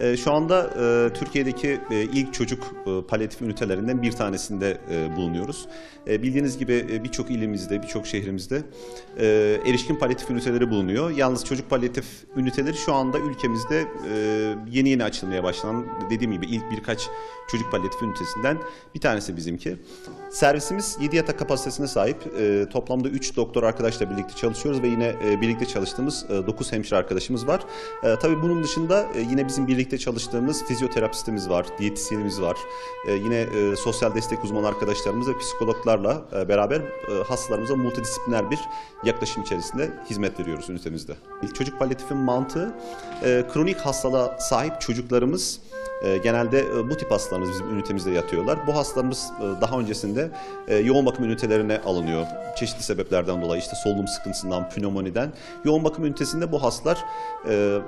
E, Şu anda e, Türkiye'deki e, ilk çocuk e, palyatif ünitelerinden bir tanesinde e, bulunuyoruz. E, Bildiğiniz gibi e, birçok ilimizde, birçok şehrimizde e, erişkin palyatif üniteleri bulunuyor. Yalnız çocuk palyatif üniteleri şu anda ülkemizde e, yeni yeni açılmaya başlanan, dediğim gibi ilk birkaç çocuk palyatif ünitesinden bir tanesi bizimki. Servisimiz 7 yatak kapasitesine sahip. E, Toplamda 3 doktor arkadaşla birlikte çalışıyoruz ve yine e, birlikte çalıştığımız 9 hemşire arkadaşımız var. E, Tabii bunun dışında e, yine bizim birlikte çalıştığımız fizyoterapistimiz var, diyetisyenimiz var. E, Yine e, sosyal destek uzmanı arkadaşlarımız ve psikologlarla e, beraber e, hastalarımıza multidisipliner bir yaklaşım içerisinde hizmet veriyoruz ünitemizde. Çocuk palyatifin mantığı e, kronik hastalığa sahip çocuklarımız Genelde e, bu tip hastalarımız bizim ünitemizde yatıyorlar. Bu hastalarımız e, daha öncesinde e, yoğun bakım ünitelerine alınıyor. Çeşitli sebeplerden dolayı işte solunum sıkıntısından, pnömoniden. Yoğun bakım ünitesinde bu hastalar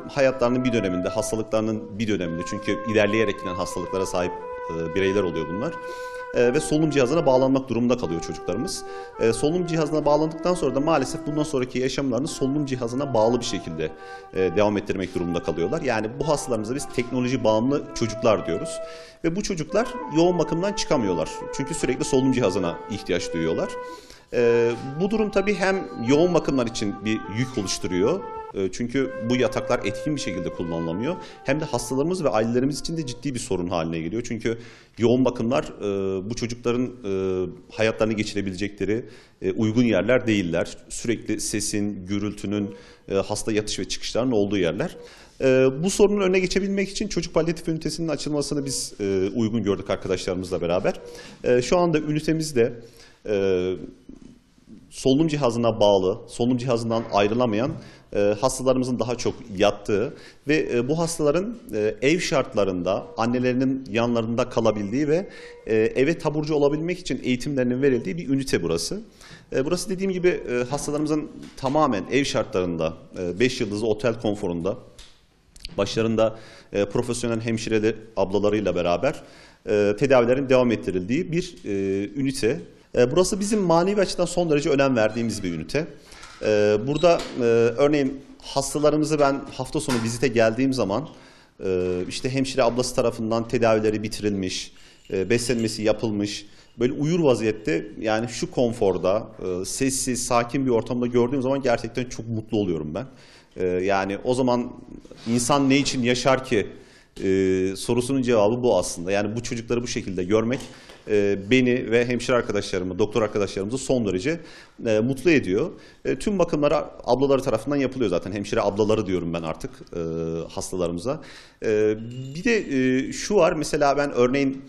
hayatlarının bir döneminde, hastalıklarının bir döneminde çünkü ilerleyerek giden hastalıklara sahip e, bireyler oluyor bunlar. E, ve solunum cihazına bağlanmak durumunda kalıyor çocuklarımız. E, solunum cihazına bağlandıktan sonra da maalesef bundan sonraki yaşamlarını solunum cihazına bağlı bir şekilde e, devam ettirmek durumunda kalıyorlar. Yani bu hastalarımıza biz teknoloji bağımlı çocuklar diyoruz. Ve bu çocuklar yoğun bakımdan çıkamıyorlar. Çünkü sürekli solunum cihazına ihtiyaç duyuyorlar. E, bu durum tabii hem yoğun bakımlar için bir yük oluşturuyor. E, Çünkü bu yataklar etkin bir şekilde kullanılamıyor. Hem de hastalarımız ve ailelerimiz için de ciddi bir sorun haline geliyor. Çünkü yoğun bakımlar e, bu çocukların e, hayatlarını geçirebilecekleri e, uygun yerler değiller. Sürekli sesin, gürültünün, hasta yatış ve çıkışlarının olduğu yerler. Bu sorunun önüne geçebilmek için çocuk palyatif ünitesinin açılmasını biz uygun gördük arkadaşlarımızla beraber. Şu anda ünitemizde solunum cihazına bağlı, solunum cihazından ayrılamayan e, hastalarımızın daha çok yattığı ve e, bu hastaların e, ev şartlarında annelerinin yanlarında kalabildiği ve eve taburcu olabilmek için eğitimlerinin verildiği bir ünite burası. Burası dediğim gibi hastalarımızın tamamen ev şartlarında, 5 yıldızlı otel konforunda başlarında profesyonel hemşireli ablalarıyla beraber tedavilerin devam ettirildiği bir e, ünite. E, burası bizim manevi açıdan son derece önem verdiğimiz bir ünite. E, burada e, örneğin hastalarımızı ben hafta sonu vizite geldiğim zaman işte hemşire ablası tarafından tedavileri bitirilmiş, beslenmesi yapılmış, böyle uyur vaziyette yani şu konforda, sessiz, sakin bir ortamda gördüğüm zaman gerçekten çok mutlu oluyorum ben. Yani o zaman insan ne için yaşar ki e, sorusunun cevabı bu aslında. Yani bu çocukları bu şekilde görmek e, beni ve hemşire arkadaşlarımı, doktor arkadaşlarımızı son derece e, mutlu ediyor. E, tüm bakımlar ablaları tarafından yapılıyor zaten. Hemşire ablaları diyorum ben artık hastalarımıza. Bir de şu var mesela ben örneğin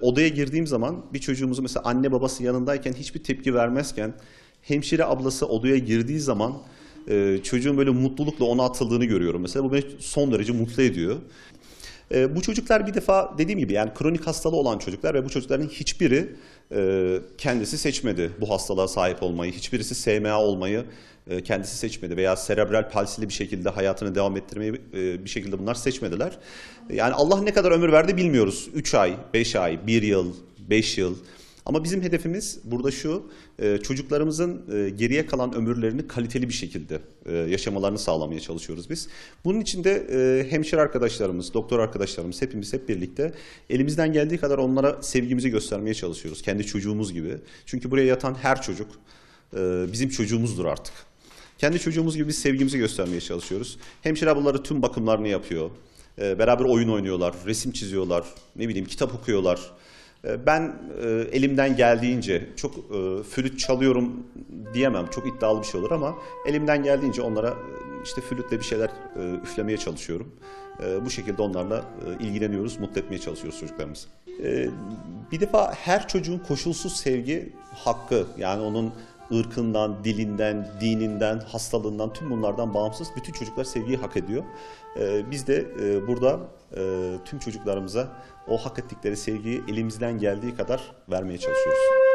odaya girdiğim zaman bir çocuğumuzu mesela anne babası yanındayken hiçbir tepki vermezken hemşire ablası odaya girdiği zaman çocuğun böyle mutlulukla ona atıldığını görüyorum. Mesela bu beni son derece mutlu ediyor. E, bu çocuklar bir defa dediğim gibi yani kronik hastalığı olan çocuklar ve bu çocukların hiçbiri e, kendisi seçmedi bu hastalığa sahip olmayı. Hiçbirisi SMA olmayı e, kendisi seçmedi veya serebral palsili bir şekilde hayatını devam ettirmeyi e, bir şekilde bunlar seçmediler. Yani Allah ne kadar ömür verdi bilmiyoruz. 3 ay, 5 ay, 1 yıl, 5 yıl. Ama bizim hedefimiz burada şu, e, çocuklarımızın e, geriye kalan ömürlerini kaliteli bir şekilde e, yaşamalarını sağlamaya çalışıyoruz biz. Bunun için de hemşire arkadaşlarımız, doktor arkadaşlarımız hepimiz hep birlikte elimizden geldiği kadar onlara sevgimizi göstermeye çalışıyoruz. Kendi çocuğumuz gibi. Çünkü buraya yatan her çocuk bizim çocuğumuzdur artık. Kendi çocuğumuz gibi biz sevgimizi göstermeye çalışıyoruz. Hemşire ablaları tüm bakımlarını yapıyor. Beraber oyun oynuyorlar, resim çiziyorlar, ne bileyim kitap okuyorlar. E, Ben e, elimden geldiğince çok e, flüt çalıyorum diyemem. Çok iddialı bir şey olur ama elimden geldiğince onlara e, işte flütle bir şeyler üflemeye çalışıyorum. Bu şekilde onlarla ilgileniyoruz, mutlu etmeye çalışıyoruz çocuklarımızı. Bir defa her çocuğun koşulsuz sevgi hakkı. Yani onun ırkından, dilinden, dininden, hastalığından tüm bunlardan bağımsız bütün çocuklar sevgiyi hak ediyor. Ee, biz de e, burada e, tüm çocuklarımıza o hak ettikleri sevgiyi elimizden geldiği kadar vermeye çalışıyoruz.